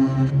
Mm-hmm.